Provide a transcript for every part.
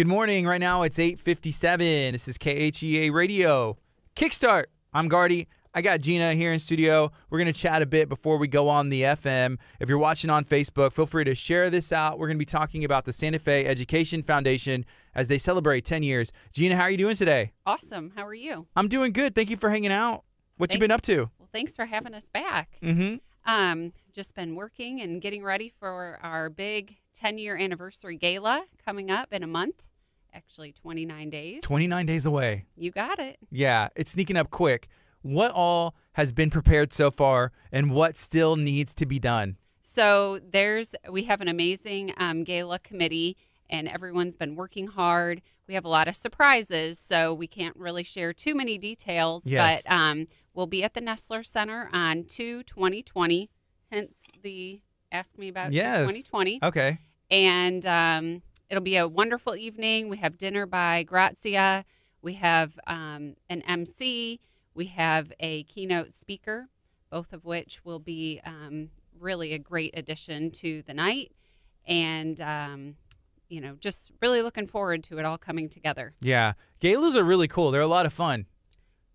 Good morning. Right now it's 8:57. This is KHEA Radio. Kickstart. I'm Gardy. I got Gina here in studio. We're going to chat a bit before we go on the FM. If you're watching on Facebook, feel free to share this out. We're going to be talking about the Santa Fe Education Foundation as they celebrate 10 years. Gina, how are you doing today? Awesome. How are you? I'm doing good. Thank you for hanging out. What you been up to? Well, thanks for having us back. Mm-hmm. Um, just been working and getting ready for our big 10 year anniversary gala coming up in a month. Actually, 29 days. 29 days away. You got it. Yeah, it's sneaking up quick. What all has been prepared so far and what still needs to be done? So there's we have an amazing um, gala committee, and everyone's been working hard. We have a lot of surprises, so we can't really share too many details. Yes. But um, we'll be at the Nessler Center on 2 2020, hence the Ask Me About Yes. 2020. Okay. and um, it'll be a wonderful evening. We have dinner by Grazia. We have um, an MC. We have a keynote speaker, both of which will be um, really a great addition to the night. And, um, you know, just really looking forward to it all coming together. Yeah. Galas are really cool. They're a lot of fun.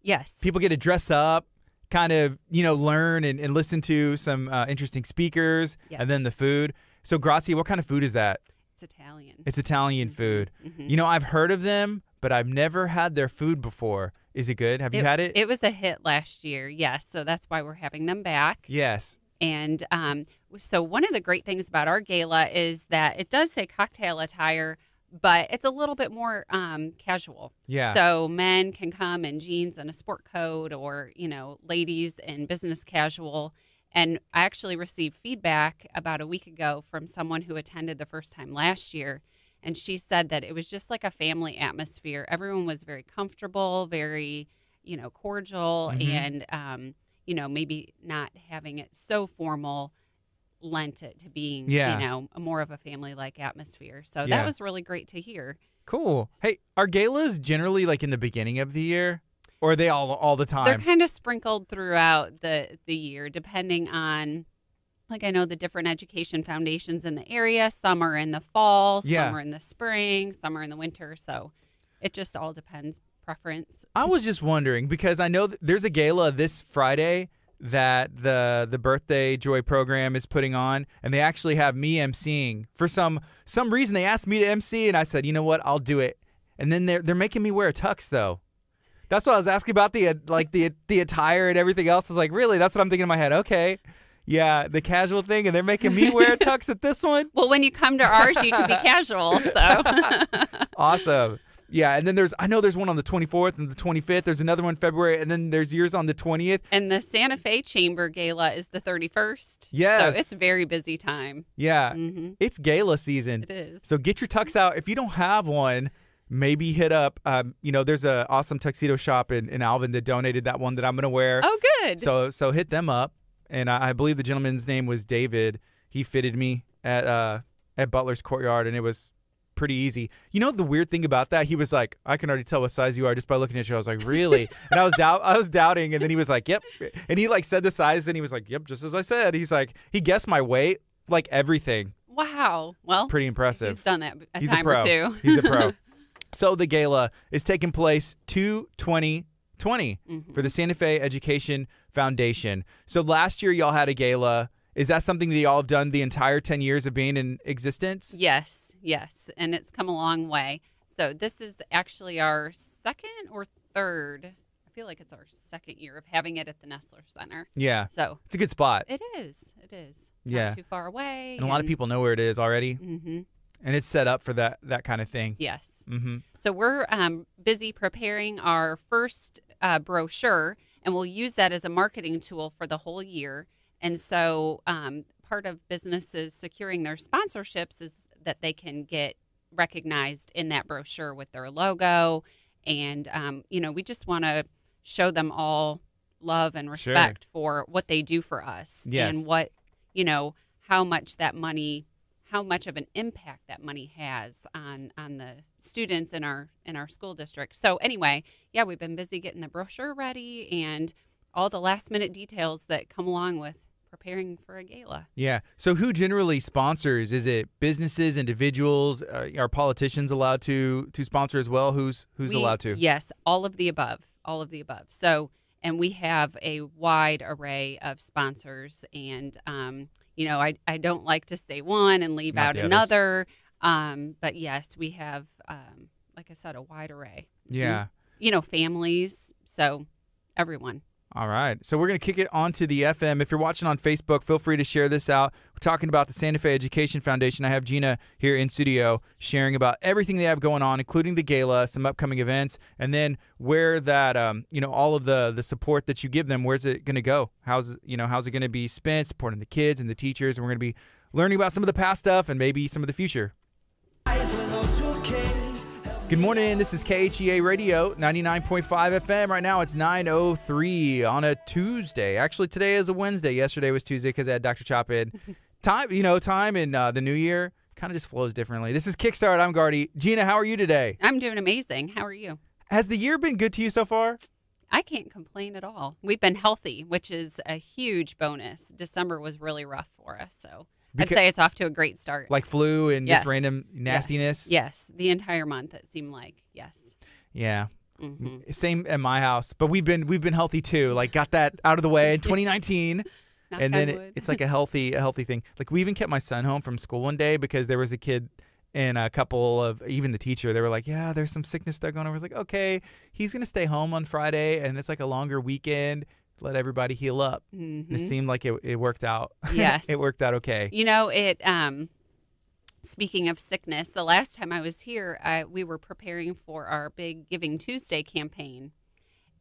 Yes. People get to dress up, kind of, you know, learn and, and listen to some uh, interesting speakers Yeah. and then the food. So, Grazia, what kind of food is that? It's Italian. It's Italian food. Mhm. You know, I've heard of them, but I've never had their food before. Is it good? Have you had it? It was a hit last year, yes. So that's why we're having them back. yes. And um, so, one of the great things about our gala is that it does say cocktail attire, but it's a little bit more um, casual. Yeah. So, men can come in jeans and a sport coat, or, you know, ladies in business casual. And I actually received feedback about a week ago from someone who attended the first time last year. And she said that it was just like a family atmosphere. Everyone was very comfortable, very, you know, cordial, Mhm. and, um, you know, maybe not having it so formal lent it to being, Yeah. you know, more of a family like atmosphere. So Yeah. that was really great to hear. Cool. Hey, are galas generally like in the beginning of the year? Or are they all all the time? They're kind of sprinkled throughout the the year, depending on. Like I know the different education foundations in the area. Some are in the fall, Yeah. some are in the spring, some are in the winter. So it just all depends preference. I was just wondering because I know th- there's a gala this Friday that the the birthday joy program is putting on and they actually have me emceeing for some some reason they asked me to MC and I said you know what I'll do it and then they're they're making me wear a tux though that's what I was asking about the uh, like the the attire and everything else I was like really that's what I'm thinking in my head okay yeah the casual thing and they're making me wear a tux at this one Well, when you come to ours, you can be casual. So awesome. Yeah, and then there's I know there's one on the 24th and the 25th. There's another one February, and then there's yours on the 20th. and the Santa Fe Chamber Gala is the 31st. Yes. So it's a very busy time. Yeah, hmm it's gala season. It is. So get your tux out. If you don't have one, maybe hit up. Um, you know, there's a awesome tuxedo shop in, in Alvin that donated that one that I'm gonna wear. Oh, good. So so hit them up. And I, I believe the gentleman's name was David. He fitted me at uh at Butler's Courtyard, and it was pretty easy. You know the weird thing about that? He was like, "I can already tell what size you are just by looking at you." I was like, "Really?" and I was doubt I was doubting, and then he was like, "Yep," and he like said the size, and he was like, "Yep," just as I said. He's like, he guessed my weight, like everything. wow. Well, Pretty impressive. he's done that a He's a pro. or two. He's a pro. so the gala is taking place 2 2020 Mhm. for the Santa Fe Education Foundation. So last year y'all had a gala. Is that something that y'all have done the entire 10 years of being in existence? Yes, yes, and it's come a long way. So this is actually our second or third. I feel like it's our second year of having it at the Nessler Center. Yeah. So It's a good spot. it is. It is. It's Yeah. Not too far away. And a lot of people know where it is already. hmm And it's set up for that that kind of thing. Yes. Mm-hmm. So we're um, busy preparing our first uh, brochure, and we'll use that as a marketing tool for the whole year. And so um, part of businesses securing their sponsorships is that they can get recognized in that brochure with their logo. And, um, you know, we just want to show them all love and Sure. respect for what they do for us Yes. and what, you know, how much that money how much of an impact that money has on on the students in our in our school district. So anyway, yeah, we've been busy getting the brochure ready and all the last minute details that come along with preparing for a gala. Yeah. So who generally sponsors? Is it businesses, individuals? Uh, are politicians allowed to to sponsor as well? Who's who's We- allowed to? Yes, all of the above. All of the above. So, and we have a wide array of sponsors. And, um, you know, I, I don't like to say one and leave Not out another. Um, but yes, we have, um, like I said, a wide array. Yeah. You know, families. So, everyone. All right. So we're going to kick it onto the FM. If you're watching on Facebook, feel free to share this out. We're talking about the Santa Fe Education Foundation. I have Gina here in studio sharing about everything they have going on, including the gala, some upcoming events, and then where that um, you know, all of the the support that you give them, where's it going to go? How's you know, how's it going to be spent supporting the kids and the teachers? And we're going to be learning about some of the past stuff and maybe some of the future. Good morning. This is KHEA Radio 99.5 FM. Right now it's 9:03 on a Tuesday. Actually, today is a Wednesday. Yesterday was Tuesday because I had Dr. Chop in. time, you know, time in uh, the new year kind of just flows differently. This is Kickstart. I'm Gardy. Gina, how are you today? I'm doing amazing. How are you? Has the year been good to you so far? I can't complain at all. We've been healthy, which is a huge bonus. December was really rough for us. So, I'd say it's off to a great start. Like flu and Yes. just random nastiness? Yes, the entire month it seemed like. Yes. Yeah. hmm Same at my house, but we've been we've been healthy too. Like got that out of the way in 2019. And then it, it's like a healthy a healthy thing like we even kept my son home from school one day because there was a kid and a couple of even the teacher they were like yeah there's some sickness stuff going on i was like okay he's gonna stay home on friday and it's like a longer weekend let everybody heal up and it seemed like it, it worked out Yes. it worked out okay You know, it. Um, speaking of sickness, the last time I was here, I, we were preparing for our big Giving Tuesday campaign,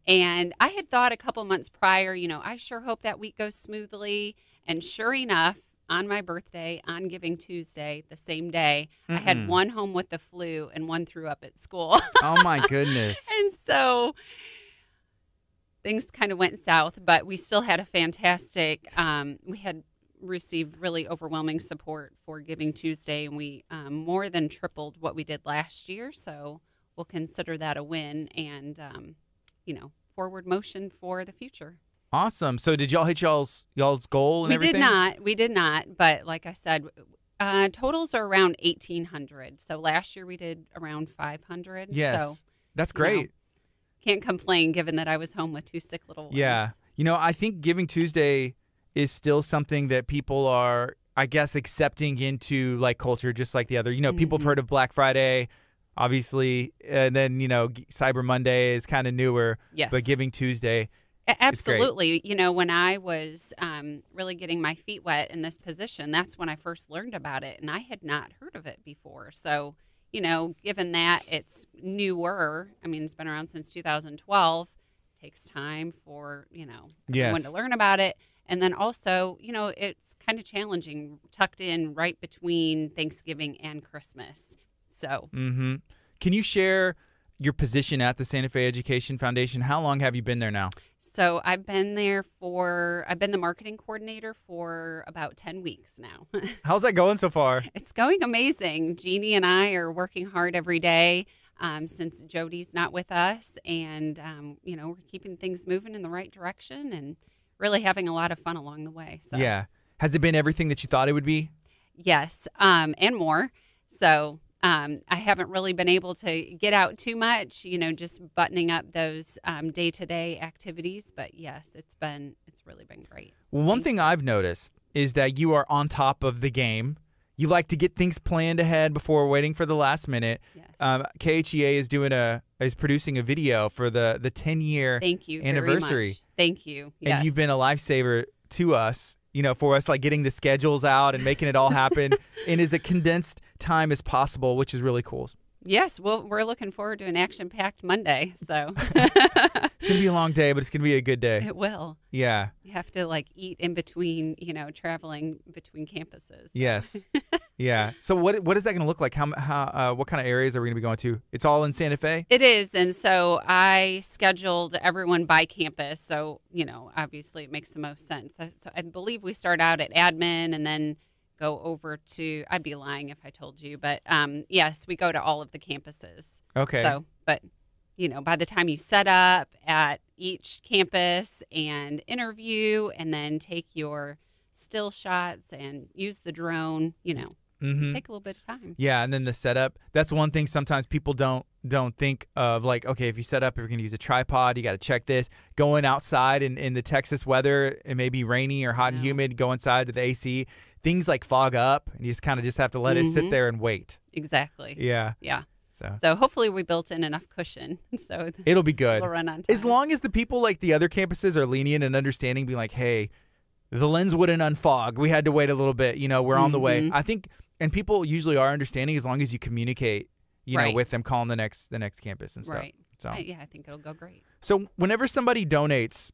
and I had thought a couple months prior, you know, I sure hope that week goes smoothly. And sure enough, on my birthday, on Giving Tuesday, the same day, I Mm-mm. had one home with the flu and one threw up at school. oh my goodness and so things kind of went south, but we still had a fantastic. Um, we had received really overwhelming support for Giving Tuesday, and we um, more than tripled what we did last year. So we'll consider that a win, and um, you know, forward motion for the future. awesome so did y'all hit y'all's y'all's goal and we everything did not. We did not. But like I said. Uh, totals are around 1800 so last year we did around 500 yes so that's you know, great can't complain given that I was home with two sick little ones. Yeah. You know, I think Giving Tuesday is still something that people are, I guess, accepting into like culture, just like the other. You know, people have Mhm. heard of Black Friday, obviously, and then, you know, Cyber Monday is kind of newer, Yes. but Giving Tuesday. A-. Absolutely. You know, when I was um, really getting my feet wet in this position, that's when I first learned about it, and I had not heard of it before. So, you know, given that it's newer, I mean, it's been around since 2012, it takes time for, you know, everyone to learn about it. And then also, you know, it's kind of challenging, tucked in right between Thanksgiving and Christmas. So, hmm Can you share your position at the Santa Fe Education Foundation? How long have you been there now? So I've been there for I've been the marketing coordinator for about 10 weeks now. How's that going so far? it's going amazing. Jeannie and I are working hard every day um, since Jody's not with us and um, you know, we're keeping things moving in the right direction and really having a lot of fun along the way. So Yeah. Has it been everything that you thought it would be? yes, um, and more. So um, I haven't really been able to get out too much, you know, just buttoning up those day to day activities. But yes, it's been it's really been great. Well, one thing I've noticed is that you are on top of the game. You like to get things planned ahead before waiting for the last minute. Yes. Um, KHEA is doing a is producing a video for the the 10 year, Thank you. anniversary. Thank you. and you've been a lifesaver to us. You know, for us like getting the schedules out and making it all happen in as a condensed time as possible, which is really cool. yes. Well, we're looking forward to an action-packed Monday. So It's gonna be a long day, but it's gonna be a good day. it will. Yeah. You have to like eat in between, you know, traveling between campuses. Yes. yeah. So what what is that gonna look like? How how uh, what kind of areas are we gonna be going to? It's all in Santa Fe. It is. And so I scheduled everyone by campus. So, you know, obviously it makes the most sense. So- So I believe we start out at admin and then go over to, I'd be lying if I told you, but um, yes, we go to all of the campuses. Okay. So, but, you know, by the time you set up at each campus and interview and then take your still shots and use the drone. You know, Mhm. take a little bit of time. Yeah, and then the setup. That's one thing sometimes people don't don't think of like, okay, if you set up, if you're gonna use a tripod, you gotta check this. Going outside in, in the Texas weather, it may be rainy or hot and humid, go inside to the AC. Things like fog up and you just kinda just have to let it sit Mhm. there and wait. Exactly. Yeah. Yeah. So So hopefully we built in enough cushion so it'll be good. we'll run on time. As long as the people like the other campuses are lenient and understanding, being like, hey, the lens wouldn't unfog. We had to wait a little bit. You know, we're on the way. Mhm. I think, and people usually are understanding as long as you communicate, you know, with them, calling the next the next campus and stuff. right. So, I- yeah, I think it'll go great. so whenever somebody donates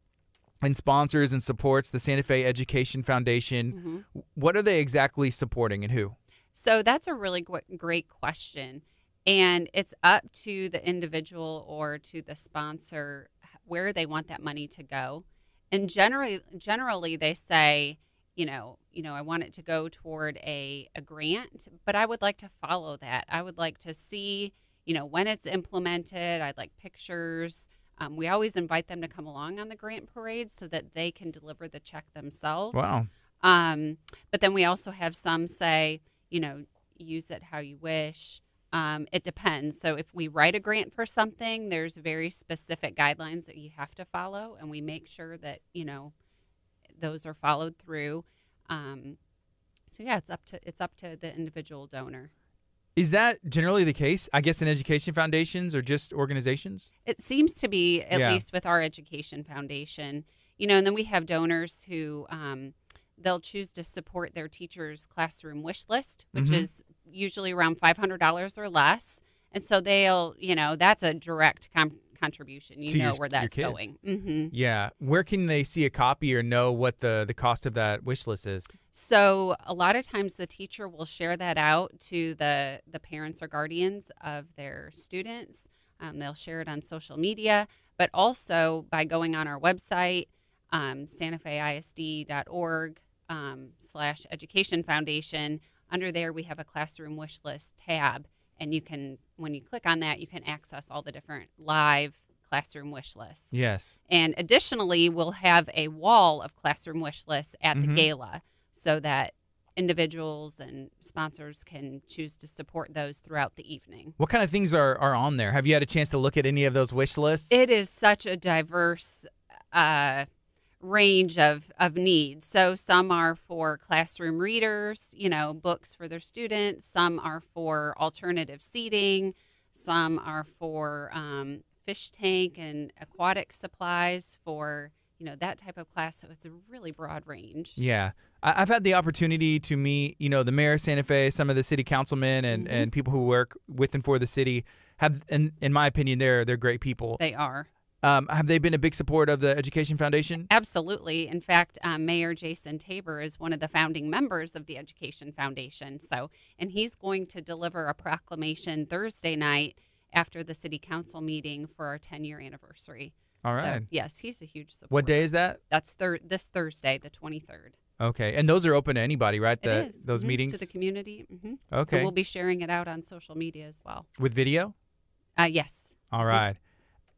and sponsors and supports the Santa Fe Education Foundation, Mhm. what are they exactly supporting and who? So that's a really gr- great question. And it's up to the individual or to the sponsor where they want that money to go. And generally generally they say, you know, you know, I want it to go toward a, a grant, but I would like to follow that. I would like to see, you know, when it's implemented. I'd like pictures. Um, we always invite them to come along on the grant parade so that they can deliver the check themselves. Wow. Um, but then we also have some say, you know, use it how you wish. Um, it depends. So if we write a grant for something, there's very specific guidelines that you have to follow, and we make sure that you know those are followed through. Um, so yeah, it's up to it's up to the individual donor. Is that generally the case? I guess in education foundations or just organizations? It seems to be, at Yeah. least with our education foundation, you know, and then we have donors who um, they'll choose to support their teachers' classroom wish list, which Mhm. is usually around $500 or less. And so they'll, you know, that's a direct com- contribution. You To know your- where that's going. hmm Yeah. Where can they see a copy or know what the, the cost of that wish list is? So a lot of times the teacher will share that out to the the parents or guardians of their students. Um, they'll share it on social media, but also by going on our website, um, SantaFeISD.org um, slash Education Foundation. Under there, we have a classroom wish list tab, and you can when you click on that, you can access all the different live classroom wish lists. Yes. And additionally, we'll have a wall of classroom wish lists at Mhm. the gala so that individuals and sponsors can choose to support those throughout the evening. What kind of things are, are on there? Have you had a chance to look at any of those wish lists? It is such a diverse uh, range of, of needs. So some are for classroom readers, you know, books for their students. Some are for alternative seating. Some are for um, fish tank and aquatic supplies for, you know, that type of class. So it's a really broad range. Yeah. I've had the opportunity to meet, you know, the mayor of Santa Fe, some of the city councilmen and, Mhm. and people who work with and for the city have, in, in my opinion, they're, they're great people. They are. Um, have they been a big support of the Education Foundation? Absolutely. In fact, um, Mayor Jason Tabor is one of the founding members of the Education Foundation. So, and he's going to deliver a proclamation Thursday night after the city council meeting for our 10 year anniversary. All right. So, yes, he's a huge supporter. What day is that? That's thir- this Thursday, the 23rd. Okay. And those are open to anybody, right? It The, is. Those Mhm, meetings? To the community. hmm okay. we'll be sharing it out on social media as well. With video? Uh, yes. All right.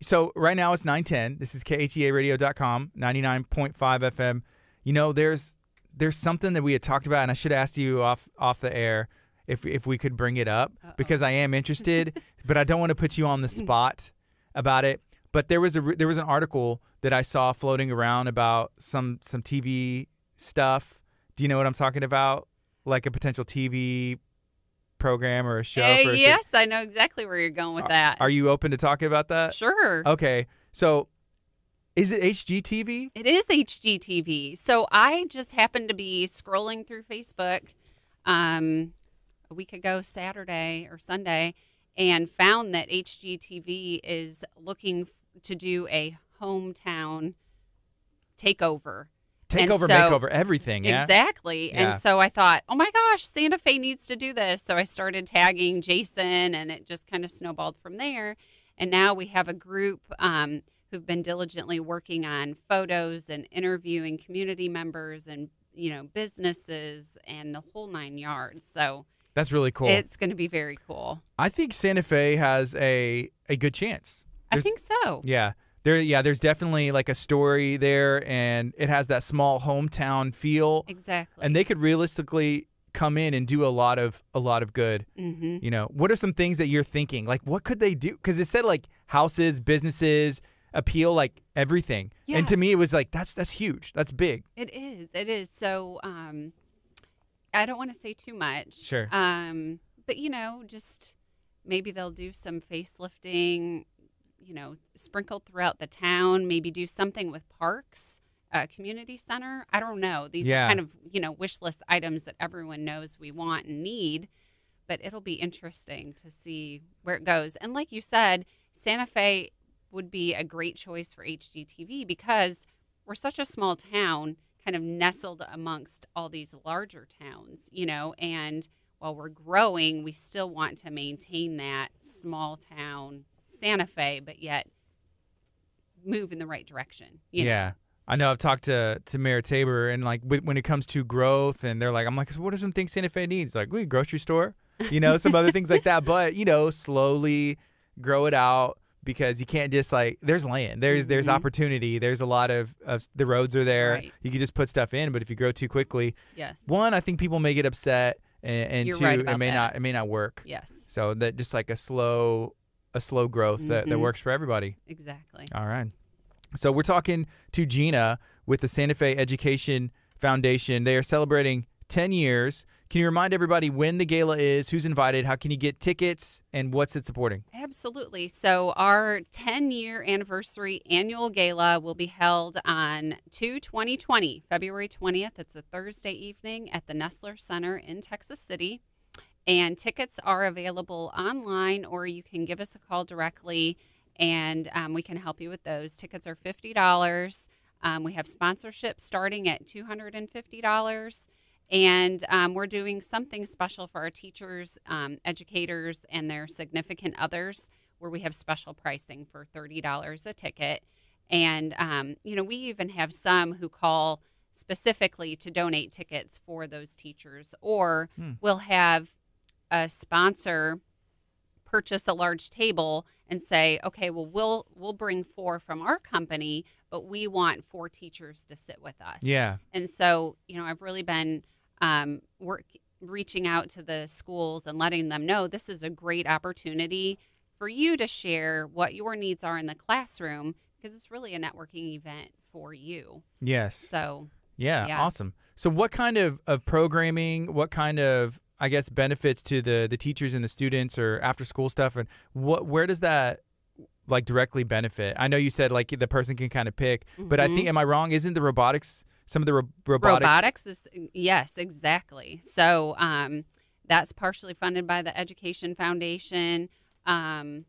So right now it's 910. This is khearadio.com, 99.5 FM. You know, there's there's something that we had talked about and I should have asked you off off the air if if we could bring it up Uh-oh. because I am interested, but I don't want to put you on the spot about it. But there was a there was an article that I saw floating around about some some TV stuff. Do you know what I'm talking about? Like a potential TV program or a show Uh, for a yes, I know exactly where you're going with that. Are you open to talking about that? sure. Okay. So is it HGTV? It is HGTV. So I just happened to be scrolling through Facebook um, a week ago, Saturday or Sunday, and found that HGTV is looking f- to do a hometown takeover. Take And over, so- makeover, everything. Yeah. Exactly. Yeah. And so I thought, oh my gosh, Santa Fe needs to do this. So I started tagging Jason, and it just kind of snowballed from there. And now we have a group um, who've been diligently working on photos and interviewing community members and you know businesses and the whole nine yards. So That's really cool. it's going to be very cool. I think Santa Fe has a a good chance. I think so. Yeah. There, yeah, there's definitely like a story there, and it has that small hometown feel, Exactly. and they could realistically come in and do a lot of a lot of good. mm-hmm. You know, what are some things that you're thinking? Like, what could they do? Because it said like houses, businesses, appeal, like everything. And to me, it was like that's that's huge. That's big. It is. It is. So um, I don't want to say too much. Sure. Um, but you know, just maybe they'll do some facelifting. You know, sprinkled throughout the town. Maybe do something with parks, uh, community center. I don't know. These Yeah. are kind of you know wish list items that everyone knows we want and need. But it'll be interesting to see where it goes. And like you said, Santa Fe would be a great choice for HGTV because we're such a small town, kind of nestled amongst all these larger towns, you know, and while we're growing, we still want to maintain that small town Santa Fe, but yet move in the right direction. You know? yeah. I know I've talked to to Mayor Tabor and like when it comes to growth and they're like I'm like so what are some things Santa Fe needs like we grocery store you know some other things like that but you know slowly grow it out because you can't just like there's land there's there's Mhm. opportunity there's a lot of, of the roads are there Right. you can just put stuff in but if you grow too quickly Yes. one I think people may get upset and, and two right it may that. not it may not work Yes. so that just like a slow a slow growth that, that Mhm. works for everybody Exactly. all right. So we're talking to Gina with the Santa Fe Education Foundation. They are celebrating 10 years. Can you remind everybody when the gala is, who's invited, how can you get tickets, and what's it supporting? Absolutely. So, our 10 year anniversary annual gala will be held on 2 2020, February 20th. It's a Thursday evening at the Nessler Center in Texas City. And tickets are available online, or you can give us a call directly and um, we can help you with those. Tickets are $50. Um, we have sponsorship starting at $250. And um, we're doing something special for our teachers, um, educators, and their significant others, where we have special pricing for $30 a ticket. And, um, you know, we even have some who call specifically to donate tickets for those teachers, or Hmm. we'll have a sponsor purchase a large table and say, okay, well, we'll we'll bring four from our company, but we want four teachers to sit with us. Yeah. And so, you know, I've really been um, work reaching out to the schools and letting them know this is a great opportunity for you to share what your needs are in the classroom because it's really a networking event for you. Yes. So, Yeah, Yeah. awesome. So what kind of, of programming, what kind of I guess benefits to the the teachers and the students or after school stuff and what where does that like directly benefit? I know you said like the person can kind of pick, but I think am I wrong? Isn't the robotics some of the ro- robotics, robotics is yes exactly so um, that's partially funded by the education foundation um,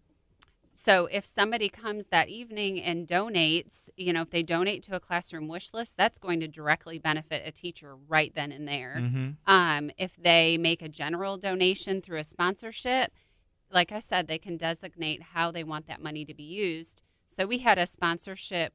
so if somebody comes that evening and donates you know if they donate to a classroom wish list that's going to directly benefit a teacher right then and there Mhm. um, if they make a general donation through a sponsorship, like I said, they can designate how they want that money to be used. So we had a sponsorship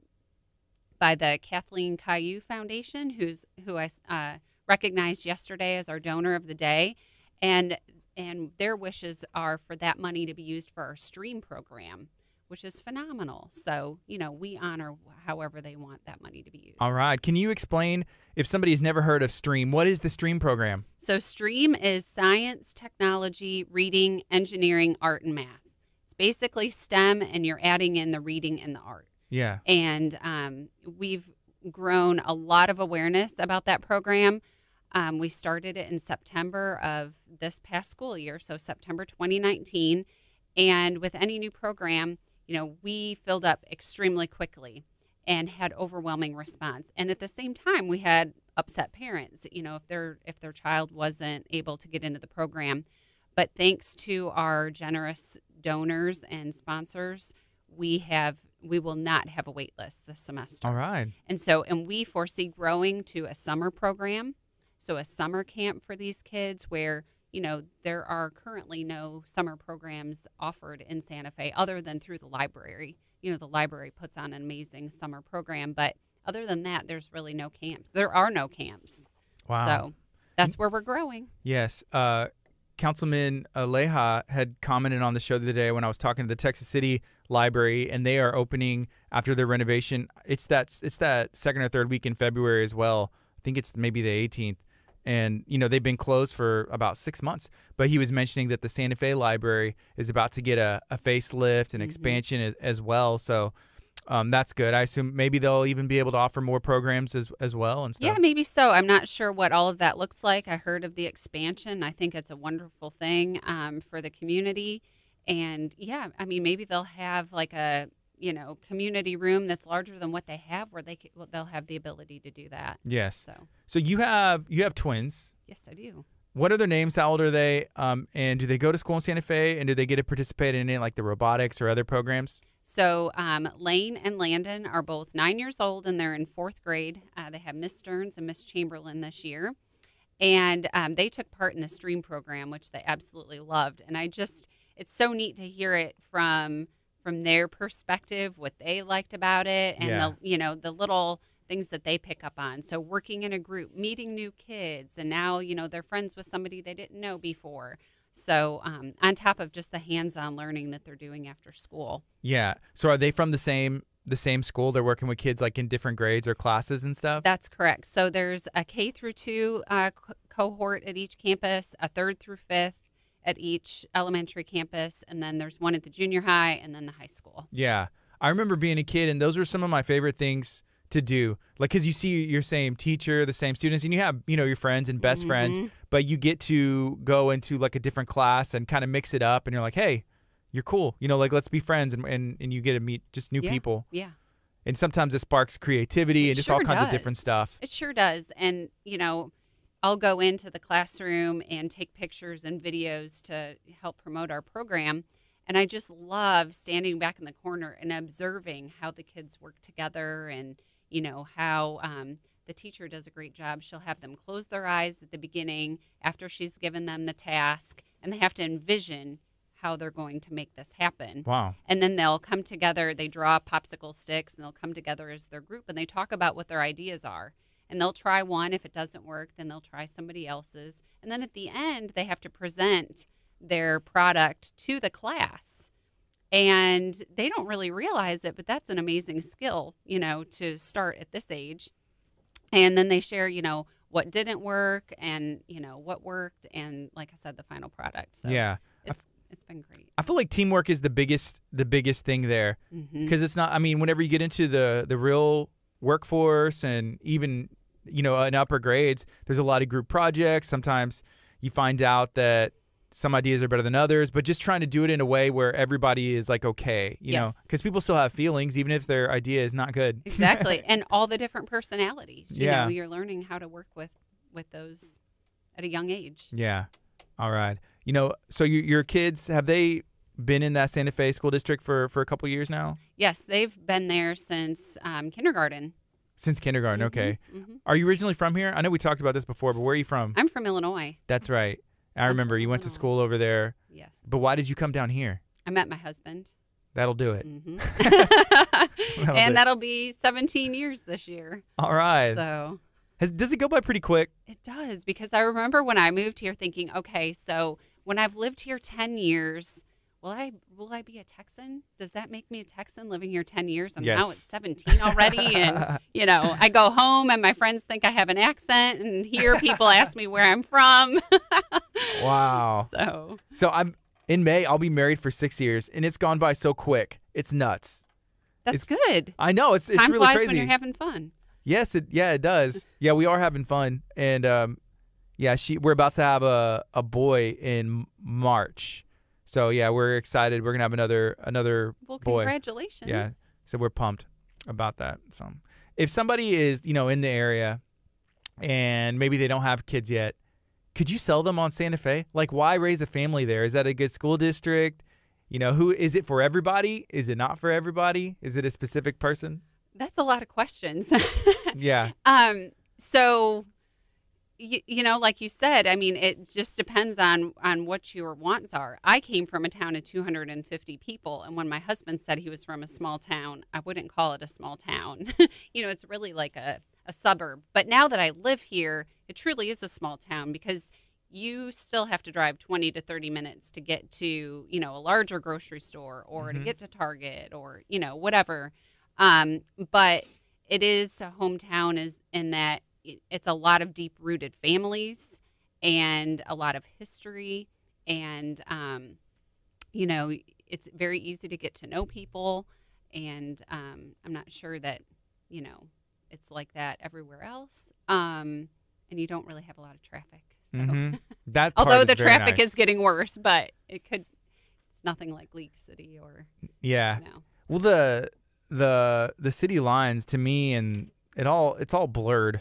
by the Kathleen Caillou Foundation, who's who I uh, recognized yesterday as our donor of the day, and and their wishes are for that money to be used for our STREAM program, which is phenomenal. So you know we honor however they want that money to be used. All right. Can you explain if somebody's never heard of Stream, what is the Stream program? So, STREAM is science, technology, reading, engineering, art, and math. It's basically STEM, and you're adding in the reading and the art. Yeah. And um, we've grown a lot of awareness about that program. Um, we started it in September of this past school year, so September 2019. And with any new program, you know, we filled up extremely quickly and had overwhelming response. And at the same time, we had upset parents, you know, if their if their child wasn't able to get into the program. But thanks to our generous donors and sponsors, we have we will not have a wait list this semester. All right. And so, and we foresee growing to a summer program. So, a summer camp for these kids where, you know, there are currently no summer programs offered in Santa Fe other than through the library. You know, the library puts on an amazing summer program, but other than that, there's really no camps. There are no camps. Wow. So, that's where we're growing. Yes. Uh, Councilman Aleja had commented on the show the other day when I was talking to the Texas City library, and they are opening after their renovation. It's that it's that second or third week in February as well. I think it's maybe the 18th. And you know they've been closed for about six months. But he was mentioning that the Santa Fe Library is about to get a, a facelift and expansion as, as well. So um, that's good. I assume maybe they'll even be able to offer more programs as as well and stuff. Yeah, maybe so. I'm not sure what all of that looks like. I heard of the expansion. I think it's a wonderful thing um, for the community. And yeah, I mean, maybe they'll have like a you know community room that's larger than what they have, where they c well, they'll have the ability to do that. Yes. So So you have you have twins. yes, I do. What are their names? How old are they? Um, and do they go to school in Santa Fe? And do they get to participate in it, like the robotics or other programs? So um, Lane and Landon are both nine years old and they're in fourth grade. Uh, they have Miss Stearns and Miss Chamberlain this year. And um, they took part in the STREAM program, which they absolutely loved. And I just, it's so neat to hear it from from their perspective, what they liked about it, and Yeah. the you know the little things that they pick up on. So working in a group, meeting new kids, and now you know they're friends with somebody they didn't know before. So um, on top of just the hands-on learning that they're doing after school. Yeah. So are they from the same the same school? They're working with kids like in different grades or classes and stuff. That's correct. So there's a K through two uh, co- cohort at each campus, a third through fifth at each elementary campus, and then there's one at the junior high and then the high school. Yeah. I remember being a kid, and those were some of my favorite things to do. Like, because you see your same teacher, the same students, and you have, you know, your friends and best mm-hmm. friends, but you get to go into like a different class and kind of mix it up, and you're like, hey, you're cool. You know, like, let's be friends, and, and, and you get to meet just new Yeah. people. Yeah, And sometimes it sparks creativity It and just all sure kinds of different stuff. it sure does. And you know, I'll go into the classroom and take pictures and videos to help promote our program. And I just love standing back in the corner and observing how the kids work together and, you know, how um, the teacher does a great job. She'll have them close their eyes at the beginning after she's given them the task, and they have to envision how they're going to make this happen Wow. and then they'll come together they draw popsicle sticks and they'll come together as their group and they talk about what their ideas are and they'll try one. If it doesn't work then they'll try somebody else's. And then at the end they have to present their product to the class. And they don't really realize it but that's an amazing skill you know to start at this age. And then they share you know what didn't work and you know what worked and like i said the final product. So yeah. it's, it's been great. I feel like teamwork is the biggest the biggest thing there mm-hmm. because it's not. I mean, whenever you get into the the real workforce and even you know in upper grades, there's a lot of group projects. Sometimes you find out that some ideas are better than others, but just trying to do it in a way where everybody is like okay, you know, because people still have feelings even if their idea is not good. exactly and all the different personalities you Yeah. know you're learning how to work with with those at a young age yeah. All right. You know, so you, your kids have they been in that Santa Fe school district for for a couple years now? yes they've been there since um, kindergarten Since kindergarten. Okay. Mhm. Are you originally from here? I know we talked about this before, but where are you from? i'm from illinois That's right. I remember you went to school over there. yes But why did you come down here? i met my husband That'll do it. hmm That'll do and that'll be 17 years this year All right. so Has, does it go by pretty quick? It does because I remember when I moved here thinking, okay, so when I've lived here 10 years, will I will I be a Texan? Does that make me a Texan living here 10 years now Yes. it's 17 already and you know, I go home and my friends think I have an accent and here people ask me where I'm from. Wow. so, So I'm in May. I'll be married for six years, and it's gone by so quick. It's nuts. that's good. I know it's it's Time really flies crazy. when you're having fun. yes, it yeah it does. Yeah, we are having fun, and um, yeah, she we're about to have a a boy in March. So yeah, we're excited. We're gonna have another another Well, boy. congratulations. Yeah. So we're pumped about that. So if somebody is, you know, in the area and maybe they don't have kids yet, could you sell them on Santa Fe? Like why raise a family there? Is that a good school district? You know, who is it for everybody? Is it not for everybody? Is it a specific person? That's a lot of questions. Yeah. Um, so, you, you know, like you said, I mean, it just depends on on what your wants are. I came from a town of 250 people, and when my husband said he was from a small town, I wouldn't call it a small town. you know, it's really like a a suburb. But now that I live here, it truly is a small town because you still have to drive 20 to 30 minutes to get to you know a larger grocery store or to Mhm. get to target or you know whatever um, but it is a hometown is in that it's a lot of deep rooted families and a lot of history and um, you know it's very easy to get to know people and um, i'm not sure that you know it's like that everywhere else um, and you don't really have a lot of traffic so Mhm. That although the traffic nice. is getting worse but it could it's nothing like league city or yeah. you know Well, the the the city lines to me and it all it's all blurred.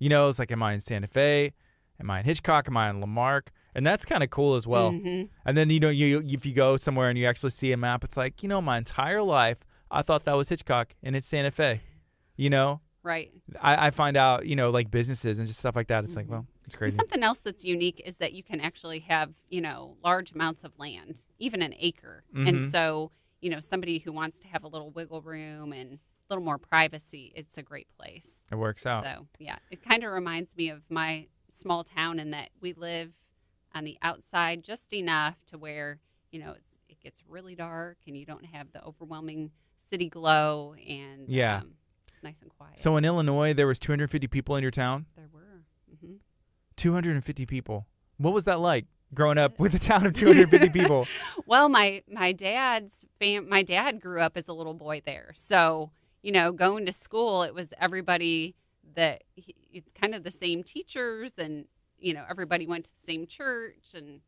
You know, it's like am I in Santa Fe? Am I in Hitchcock? Am I in La Marque? And that's kind of cool as well. Mhm. And then you know, you if you go somewhere and you actually see a map, it's like you know, my entire life I thought that was Hitchcock and it's Santa Fe. You know, right I, I find out you know like businesses and just stuff like that. It's like Mhm. well, it's And crazy. something else that's unique is that you can actually have, you know, large amounts of land, even an acre. And Mhm. so, you know, somebody who wants to have a little wiggle room and little more privacy, it's a great place. It works out. So, yeah, it kind of reminds me of my small town in that we live on the outside just enough to where, you know, it's it gets really dark and you don't have the overwhelming city glow and Yeah. um, it's nice and quiet. So in Illinois, there was 250 people in your town. there were. hmm 250 people. What was that like growing up with a town of 250 people? Well, my my dad's fam- my dad grew up as a little boy there, so you know, going to school, it was everybody that he, kind of the same teachers, and you know, everybody went to the same church, and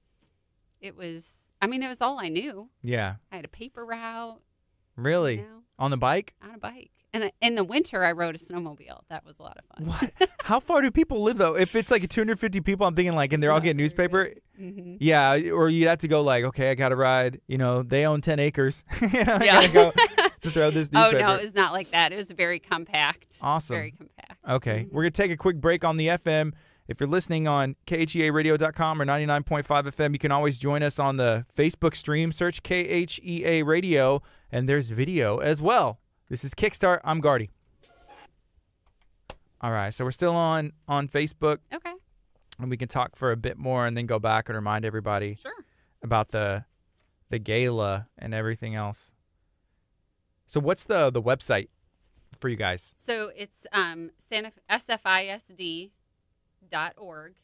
it was. I mean, it was all I knew. Yeah. I had a paper route, Really? you know, On the bike? on a bike, and I- in the winter, I rode a snowmobile. That was a lot of fun. What? How far do people live though? If it's like 250 people, I'm thinking like, and they're all getting newspaper. hmm Yeah, or you'd have to go like, okay, I got to ride. You know, they own 10 acres. you know, I Yeah. gotta go to throw this Oh no, it was not like that. It was very compact. Awesome. Very compact. Okay, Mhm. we're gonna take a quick break on the FM. If you're listening on KHEARadio.com or 99.5 FM, you can always join us on the Facebook stream. Search KHEA Radio, and there's video as well. This is Kickstart. I'm Guardy. All right, so we're still on on Facebook, Okay, and we can talk for a bit more, and then go back and remind everybody sure. about the the gala and everything else. So, what's the the website for you guys? So it's um, Santa sfisd dot org,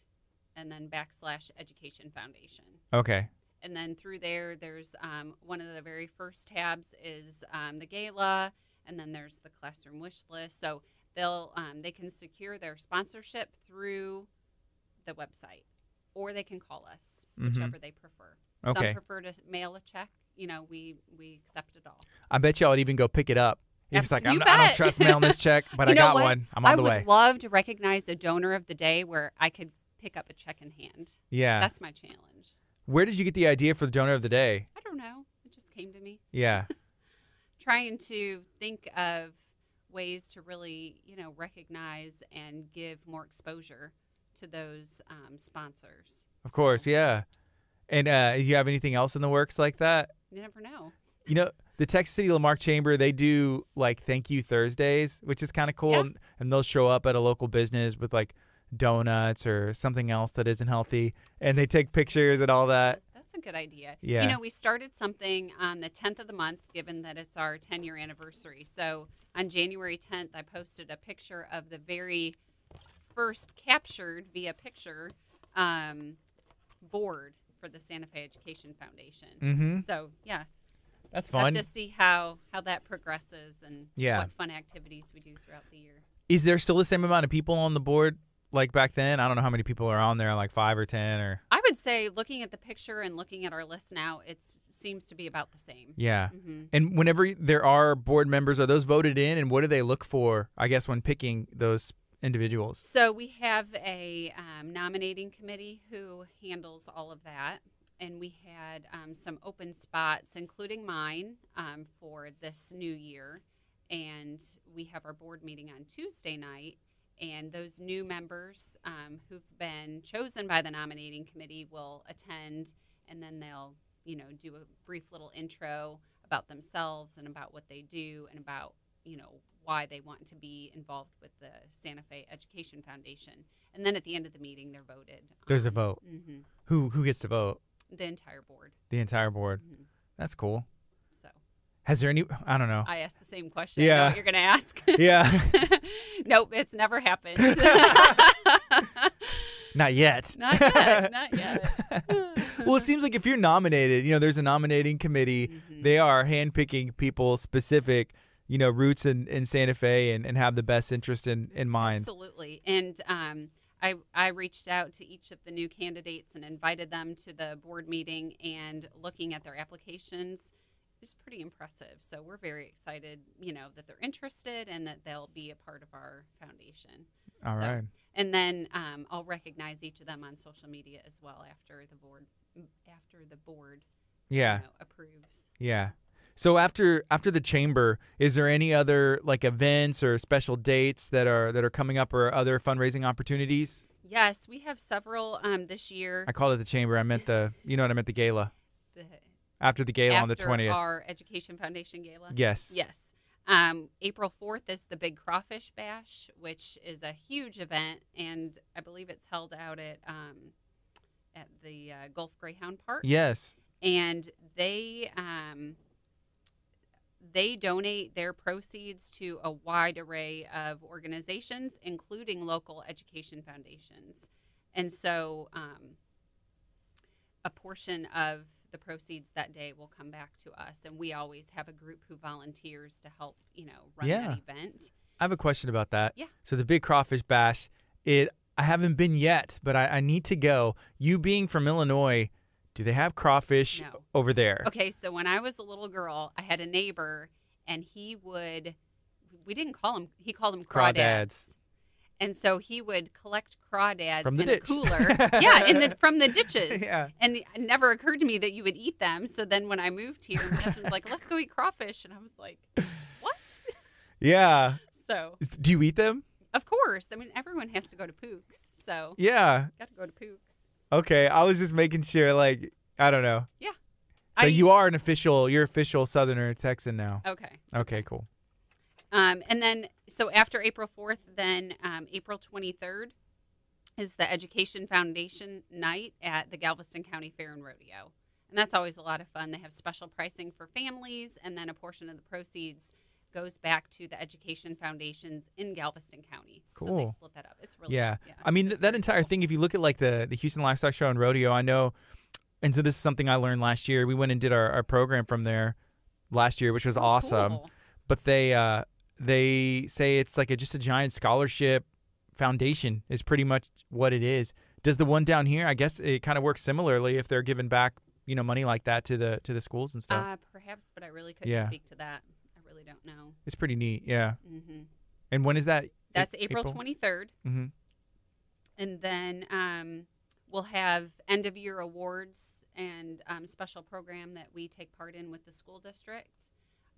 and then backslash Education Foundation. Okay. And then through there, there's um, one of the very first tabs is um, the gala, and then there's the classroom wish list. So they'll um, they can secure their sponsorship through the website, or they can call us, Mhm. whichever they prefer. Okay. Some prefer to mail a check. You know, we we accept it all. I bet y'all would even go pick it up. Abs- like, not, I don't trust mailing this check, but I got what? one. I'm on I the way. I would love to recognize a donor of the day where I could pick up a check in hand. yeah. That's my challenge. Where did you get the idea for the donor of the day? I don't know. It just came to me. Yeah. Trying to think of ways to really, you know, recognize and give more exposure to those um, sponsors. Of course. So, Yeah. And uh, do you have anything else in the works like that? You never know. You know, the Texas City La Marque Chamber, they do like thank you Thursdays, which is kind of cool. Yeah. And, and they'll show up at a local business with like donuts or something else that isn't healthy. And they take pictures and all that. That's a good idea. Yeah. You know, we started something on the 10th of the month, given that it's our 10 year anniversary. So on January 10th, I posted a picture of the very first captured via picture um, board for the Santa Fe Education Foundation. Mm-hmm. So yeah, That's have fun. to see how how that progresses and Yeah. what fun activities we do throughout the year. Is there still the same amount of people on the board like back then? I don't know how many people are on there, like five or 10 or. I would say, looking at the picture and looking at our list now, it seems to be about the same. Yeah. hmm And whenever there are board members, are those voted in, and what do they look for? I guess when picking those individuals. So we have a um, nominating committee who handles all of that. And we had um, some open spots, including mine, um, for this new year. And we have our board meeting on Tuesday night. And those new members um, who've been chosen by the nominating committee will attend, and then they'll, you know, do a brief little intro about themselves and about what they do and about, you know, why they want to be involved with the Santa Fe Education Foundation. And then at the end of the meeting, they're voted. There's a vote. hmm Who who gets to vote? The entire board. The entire board. Mhm. That's cool. So Has there any? I don't know. I asked the same question. Yeah. you're going to ask. Yeah. nope, it's never happened. Not yet. not yet. Not yet. well, it seems like if you're nominated, you know, there's a nominating committee. Mhm. They are handpicking people specific, you know, roots in, in Santa Fe and, and have the best interest in, in mind. Absolutely. And um, I, I reached out to each of the new candidates and invited them to the board meeting and looking at their applications is pretty impressive. So we're very excited, you know, that they're interested and that they'll be a part of our foundation. All so- right. And then um, I'll recognize each of them on social media as well after the board after the board you Yeah. know, approves. Yeah. So after after the chamber, is there any other like events or special dates that are that are coming up or other fundraising opportunities? Yes, we have several um, this year. I called it the chamber. I meant the you know what I meant the gala. The, After the gala on the twentieth. our Education Foundation Gala. Yes. Yes. Um, April 4th is the Big Crawfish Bash, which is a huge event, and I believe it's held out at um, at the uh, Gulf Greyhound Park. Yes. And they um, they donate their proceeds to a wide array of organizations, including local education foundations. And so, um, a portion of the proceeds that day will come back to us, and we always have a group who volunteers to help, you know, run Yeah. that event. I have a question about that. Yeah. So the big crawfish bash, it I haven't been yet, but I, I need to go. You being from Illinois, do they have crawfish No. over there? Okay, so when I was a little girl, I had a neighbor, and he would. We didn't call him. He called them crawdads. Crawdads. And so he would collect crawdads From the in ditch. a cooler. yeah, in the from the ditches. Yeah. And it never occurred to me that you would eat them. So then when I moved here, my husband was like, "Let's go eat crawfish," and I was like, "What?" Yeah. So Do you eat them? of course, I mean everyone has to go to Pooks, so Yeah. got to go to Pooks. Okay. I was just making sure. Like I don't know. Yeah. So I- you are an official. You're official Southerner Texan now. Okay. Okay. Cool. Um, and then, so after April 4th, then um, April 23rd is the Education Foundation night at the Galveston County Fair and Rodeo. And that's always a lot of fun. They have special pricing for families, and then a portion of the proceeds goes back to the Education Foundations in Galveston County. So they Cool. split that up. It's really Yeah. yeah I mean, th- that entire cool. thing, if you look at like the, the Houston Livestock Show and Rodeo, I know, and so this is something I learned last year. We went and did our, our program from there last year, which was Oh, awesome. cool. But they uh, they say it's like a, just a giant scholarship foundation is pretty much what it is. Does the one down here? I guess it kind of works similarly if they're giving back, you know, money like that to the to the schools and stuff. Uh, perhaps, but I really couldn't Yeah. speak to that. Don't know. it's pretty neat, yeah. hmm And when is that? That's April 23rd. Mm-hmm. and then um, we'll have end of year awards and um, special program that we take part in with the school district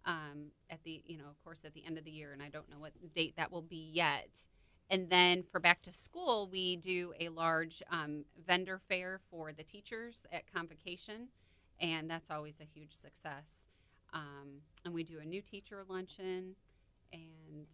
um, at the you know of course at the end of the year and i don't know what date that will be yet and then for back to school we do a large um, vendor fair for the teachers at convocation and that's always a huge success um, and we do a new teacher luncheon and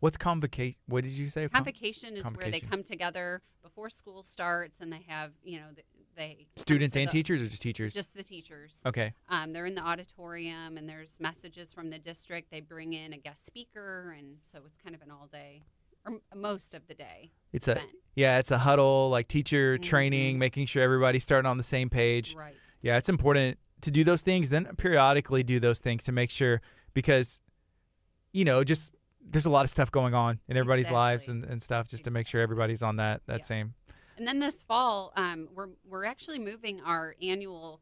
What's convocation? What did you say? Con- Convocation is where they come together before school starts and they have, you know, th- they Students and the- teachers or just teachers? Just the teachers. okay. Um, they're in the auditorium and there's messages from the district. They bring in a guest speaker and so it's kind of an all day or most of the day It's a yeah, it's a huddle like teacher Mhm. training, making sure everybody's starting on the same page. Right. Yeah, it's important to do those things, then periodically do those things to make sure because you know, just there's a lot of stuff going on in everybody's lives and, and stuff just to make sure everybody's on that that Yeah. same. And then this fall, um, we're we're actually moving our annual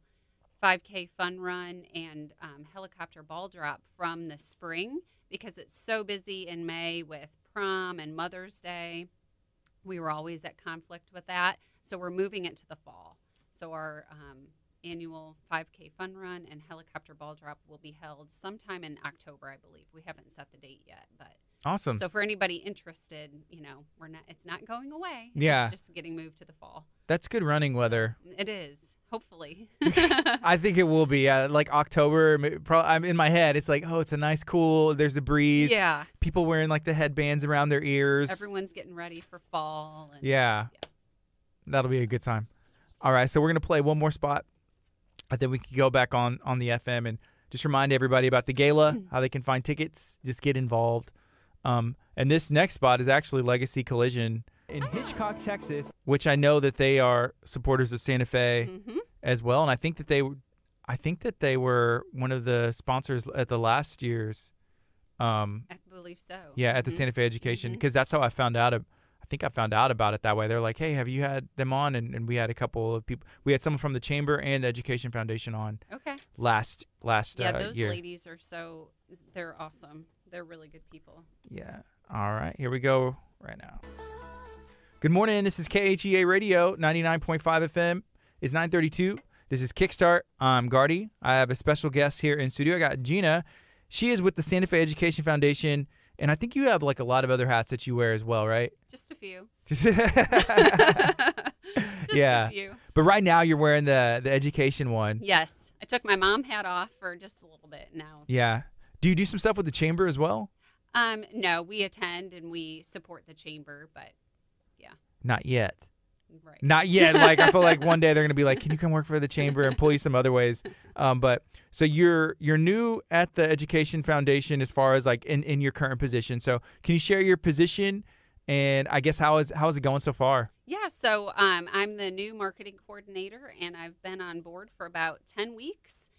5K fun run and um, helicopter ball drop from the spring because it's so busy in May with prom and Mother's Day. We were always at conflict with that, so we're moving it to the fall. So our um, annual 5K fun run and helicopter ball drop will be held sometime in October, I believe. We haven't set the date yet, but Awesome. So for anybody interested, you know, we're not. It's not going away. Yeah. It's just getting moved to the fall. That's good running weather. It is. Hopefully. I think it will be uh, like October. ma- Pro- I'm in my head. It's like, oh, it's a nice, cool. There's a breeze. yeah. People wearing like the headbands around their ears. Everyone's getting ready for fall. And Yeah. That'll be a good time. All right, so we're gonna play one more spot. I think we can go back on on the FM and just remind everybody about the gala, how they can find tickets, just get involved. Um, and this next spot is actually Legacy Collision in Hitchcock, Texas, which I know that they are supporters of Santa Fe Mhm. as well, and I think that they, I think that they were one of the sponsors at the last year's, um, I believe so. yeah, at the Mhm. Santa Fe Education because that's how I found out. I think I found out about it that way. They're like, "Hey, have you had them on?" And, and we had a couple of people. We had someone from the chamber and the Education Foundation on Okay. last last Yeah, uh, those year. ladies are so. They're awesome. They're really good people. Yeah. All right, here we go right now. Good morning. This is KHEA Radio 99.5 FM. It's 9:32. This is Kickstart. I'm Gardy. I have a special guest here in studio. I got Gina. She is with the Santa Fe Education Foundation, and I think you have like a lot of other hats that you wear as well, right? Just a few. Just Yeah. A few. But right now you're wearing the the education one. Yes. I took my mom hat off for just a little bit now. Yeah. Do you do some stuff with the chamber as well? Um, no, we attend and we support the chamber, but yeah. Not yet. Right. Not yet. Like I feel like one day they're gonna be like, "Can you come work for the chamber and pull you some other ways?" Um, but so you're you're new at the Education Foundation as far as like in, in your current position. So can you share your position and I guess how is how is it going so far? Yeah, so um, I'm the new marketing coordinator, and I've been on board for about 10 weeks,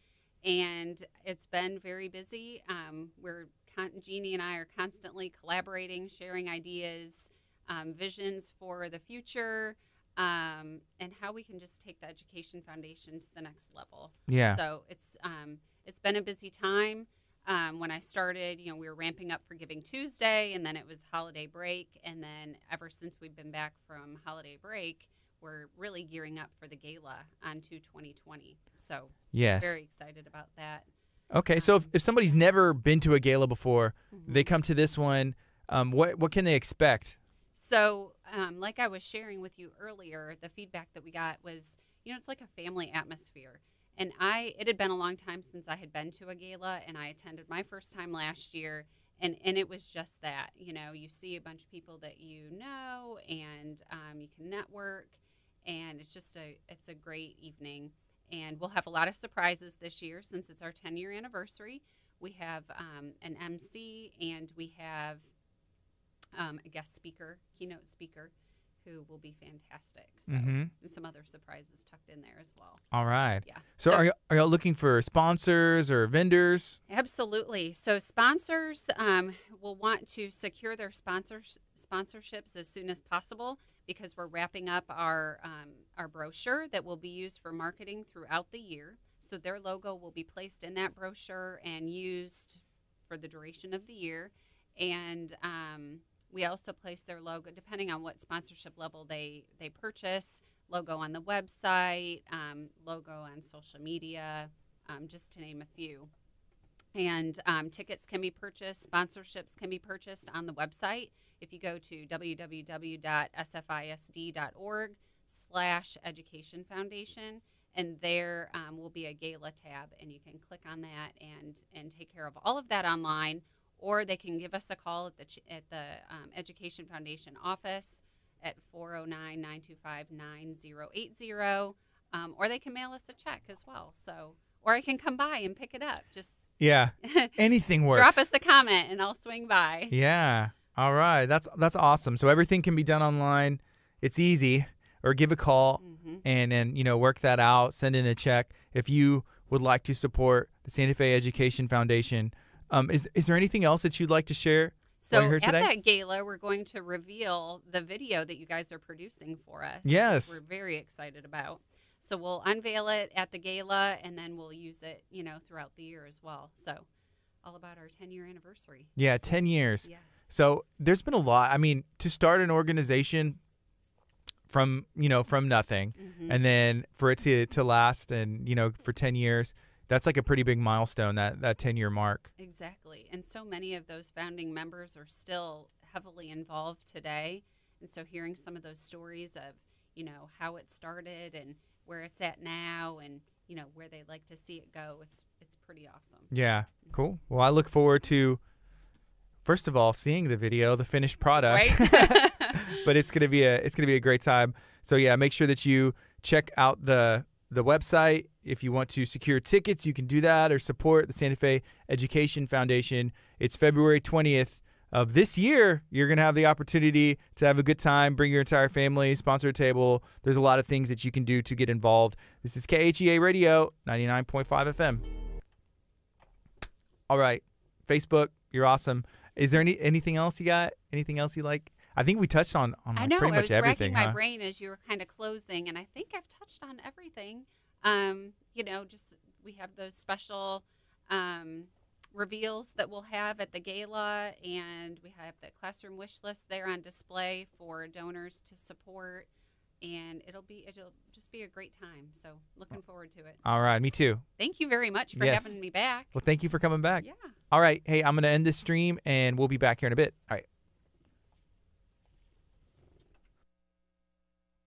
and it's been very busy. Um, we're Jeannie and I are constantly collaborating, sharing ideas, um, visions for the future, um, and how we can just take the Education Foundation to the next level. Yeah. So it's um, it's been a busy time. Um, when I started, you know, we were ramping up for Giving Tuesday, and then it was holiday break, and then ever since we've been back from holiday break, we're really gearing up for the gala on to 2020. So Yes. very excited about that. Okay. So if, if somebody's never been to a gala before, Mm-hmm. they come to this one. Um, what what can they expect? So, um, like I was sharing with you earlier, the feedback that we got was, you know, it's like a family atmosphere. And I, it had been a long time since I had been to a gala, and I attended my first time last year, and and it was just that. You know, you see a bunch of people that you know, and um, you can network, and it's just a it's a great evening. And we'll have a lot of surprises this year since it's our 10 year anniversary. We have um, an MC, and we have um, a guest speaker, keynote speaker, who will be fantastic. So, Mm-hmm. and some other surprises tucked in there as well. All right. Yeah. So, So- are, y- are y'all looking for sponsors or vendors? Absolutely. So sponsors um, will want to secure their sponsors sponsorships as soon as possible because we're wrapping up our um, our brochure that will be used for marketing throughout the year. So their logo will be placed in that brochure and used for the duration of the year. And um, we also place their logo depending on what sponsorship level they they purchase. Logo on the website, um, logo on social media, um, just to name a few. And um, tickets can be purchased, sponsorships can be purchased on the website. If you go to www.sfisd.org slash education foundation, and there um, will be a gala tab, and you can click on that and, and take care of all of that online, or they can give us a call at the, at the um, Education Foundation office at 409-925-9080, um, or they can mail us a check as well. So, or I can come by and pick it up. Just Yeah. Anything works. drop us a comment and I'll swing by. Yeah. All right. That's that's awesome. So everything can be done online. It's easy. Or give a call hmm and then you know work that out. Send in a check if you would like to support the Santa Fe Education Foundation. Um, is is there anything else that you'd like to share? So at here today? that gala, we're going to reveal the video that you guys are producing for us. Yes. we're very excited about. So we'll unveil it at the gala, and then we'll use it, you know, throughout the year as well. So all about our 10 year anniversary. Yeah, ten years. Yes. So there's been a lot. I mean, to start an organization from you know from nothing, Mhm. and then for it to to last and you know for ten years, that's like a pretty big milestone that that 10 year mark. Exactly. And so many of those founding members are still heavily involved today. And so hearing some of those stories of, you know, how it started and where it's at now and, you know, where they'd like to see it go, it's it's pretty awesome. Yeah, cool. Well, I look forward to first of all seeing the video, the finished product. Right? but it's gonna be a it's gonna be a great time. So yeah, make sure that you check out the the website. If you want to secure tickets, you can do that or support the Santa Fe Education Foundation. It's February 20th of this year. You're going to have the opportunity to have a good time, bring your entire family, sponsor a table. There's a lot of things that you can do to get involved. This is KHEA Radio, 99.5 FM. All right, Facebook, you're awesome. Is there any anything else you got? Anything else you like? I think we touched on, on I know. pretty I much was everything. racking my huh? brain as you were kind of closing, and I think I've touched on everything. Um, you know, just we have those special um, reveals that we'll have at the gala, and we have the classroom wish list there on display for donors to support. And it'll be it'll just be a great time. So looking forward to it. All right, me too. Thank you very much for Yes. having me back. Well, thank you for coming back. Yeah. All right, hey, I'm going to end this stream and we'll be back here in a bit. All right.